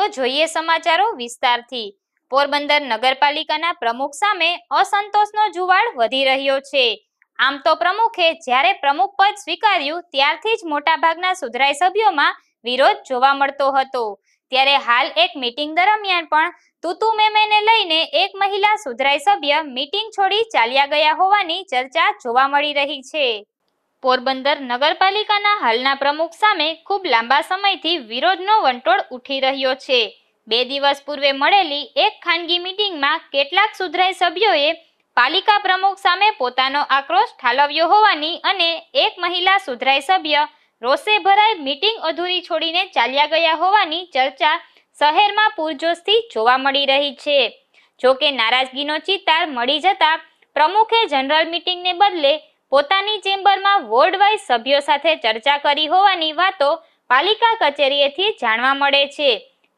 તો જોઈએ સમાચારો વિસ્તારથી. પોરબંદર નગરપાલિકાના પ્રમુખ સામે અસંતોષનો જુવાળ વધી રહ્યો છે. આમ તો પ્રમુખે જ્યારે પ્રમુખ પદ સ્વીકાર્યું ત્યારથી જ મોટાભાગના સુધરાઈ સભ્યોમાં વિરોધ જોવા મળતો હતો. ત્યારે હાલ એક મીટિંગ દરમિયાન પણ તુતુ મેમેને લઈને એક મહિલા સુધરાઈ સભ્ય મીટિંગ છોડી ચાલ્યા ગયા હોવાની ચર્ચા જોવા મળી રહી છે. પોરબંદર નગરપાલિકાના હાલના પ્રમુખ સામે ખૂબ લાંબા સમયથી વિરોધનો વંટોળ ઉઠી રહ્યો છે. બે દિવસ પૂર્વે મળેલી એક ખાનગી મીટિંગમાં કેટલાક સુધરાઈ સભ્યોએ પાલિકા પ્રમુખ સામે પોતાનો આક્રોશ ઠાલવ્યો હોવાની અને એક મહિલા સુધરાઈ સભ્ય રોષે ભરાઈ મીટિંગ અધૂરી છોડીને ચાલ્યા ગયા હોવાની ચર્ચા શહેરમાં પૂરજોશથી જોવા મળી રહી છે. જોકે નારાજગીનો ચિતાર મળી જતા પ્રમુખે જનરલ મીટિંગને બદલે પોતાની ચેમ્બરમાં વોર્ડ વાઇઝ સભ્યો સાથે ચર્ચા કરી હોવાની વાતો પાલિકા કચેરીએથી જાણવા મળે છે.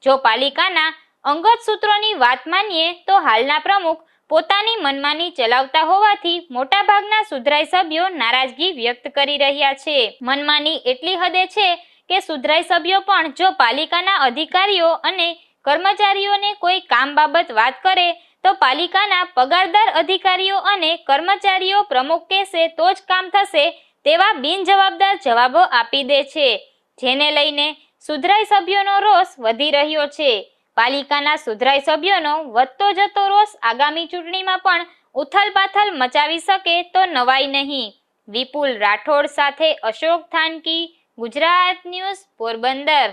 જો પાલિકાના અંગત સૂત્રોની વાત માનીએ તો હાલના પ્રમુખ પોતાની મનમાની ચલાવતા હોવાથી મોટાભાગના સુધરાઈ સભ્યો નારાજગી વ્યક્ત કરી રહ્યા છે. મનમાની એટલી હદે છે કે સુધરાઈ સભ્યો પણ જો પાલિકાના અધિકારીઓ અને કર્મચારીઓને કોઈ કામ બાબત વાત કરે તો પાલિકાના પગારદાર અધિકારીઓ અને કર્મચારીઓ પ્રમુખ કહેશે, તો જ કામ થશે તેવા બિનજવાબદાર જવાબો આપી દે છે. જેને લઈને સુધરાઈ સભ્યોનો રોષ વધી રહ્યો છે. પાલિકાના સુધરાઈ સભ્યોનો વધતો જતો રોષ આગામી ચૂંટણીમાં પણ ઉથલપાથલ મચાવી શકે તો નવાઈ નહીં. વિપુલ રાઠોડ સાથે અશોક થાનકી, ગુજરાત ન્યૂઝ પોરબંદર.